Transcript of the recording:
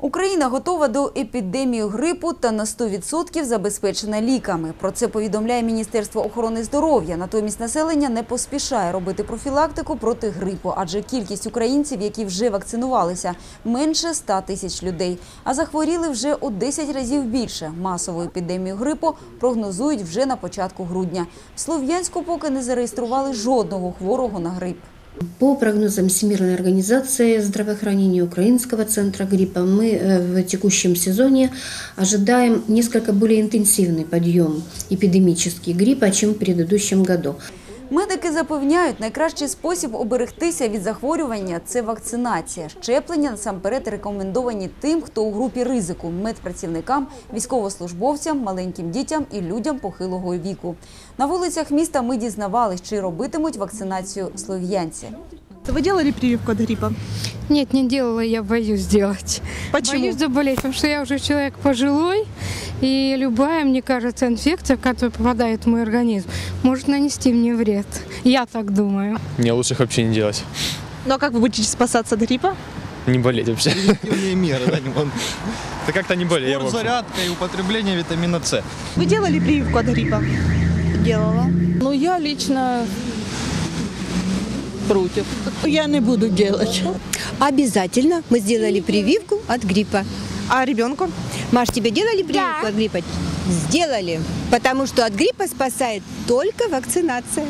Україна готова до епідемії грипу та на 100% забезпечена ліками. Про це повідомляє Міністерство охорони здоров'я. Натомість населення не поспішає робити профілактику проти грипу, адже кількість українців, які вже вакцинувалися, менше 100 тисяч людей. А захворіли вже у 10 разів більше. Масову епідемію грипу прогнозують вже на початку грудня. В Слов'янську поки не зареєстрували жодного хворого на грип. По прогнозам Всемирной организации здравоохранения Украинского центра гриппа, мы э, в текущем сезоне ожидаем несколько более интенсивный подъем эпидемический гриппа, чем в предыдущем году. Медики запевняють, найкращий спосіб оберегтися від захворювання це вакцинація. Щеплення насамперед рекомендовані тим, хто у групі ризику медпрацівникам, військовослужбовцям, маленьким дітям і людям похилого віку. На вулицях міста ми дізнавались, чи робитимуть вакцинацію слов'янці. Вы делали прививку от гриппа? Нет, не делала, я боюсь делать. Почему? Боюсь заболеть, потому что я уже человек пожилой, и любая, мне кажется, инфекция, которая попадает в мой организм, может нанести мне вред. Я так думаю. Не, лучше их вообще не делать. Ну а как вы будете спасаться от гриппа? Не болеть вообще. превентивные меры. Да, не- он- Да как-то не более, спорт, зарядка и употребление витамина С. Вы делали прививку от гриппа? делала. Ну, я лично против. Я не буду делать. Обязательно мы сделали прививку от гриппа. А ребенку? Маш, тебе делали прививку от гриппа? Сделали. Потому что от гриппа спасает только вакцинация.